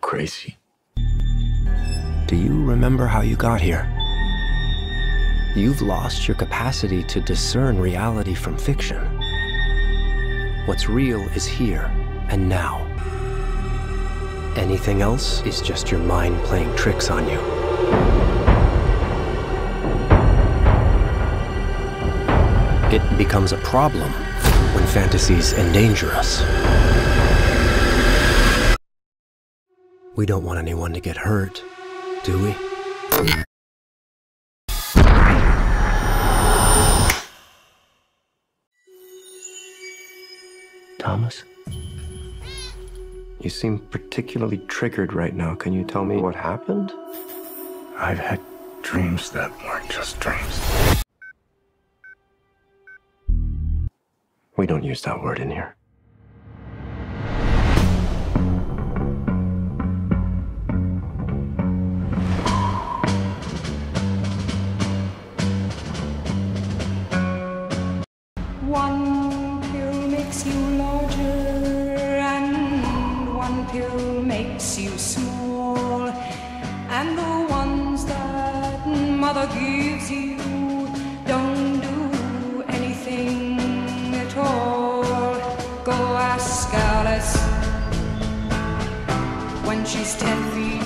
crazy. Do you remember how you got here? You've lost your capacity to discern reality from fiction. What's real is here and now. Anything else is just your mind playing tricks on you. It becomes a problem when fantasies endanger us. We don't want anyone to get hurt, do we? Thomas? You seem particularly triggered right now. Can you tell me what happened? I've had dreams that weren't just dreams. We don't use that word in here. Makes you small. And the ones that mother gives you don't do anything at all. Go ask Alice when she's ten feet